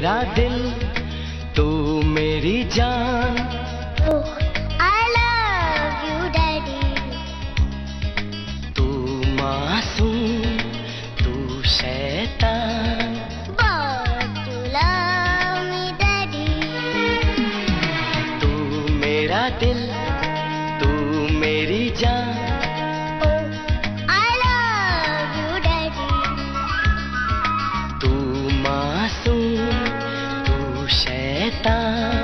मेरा दिल तू मेरी जान। आई लव यू डैडी तू मासूम तू शैतान. तू मेरा दिल Ta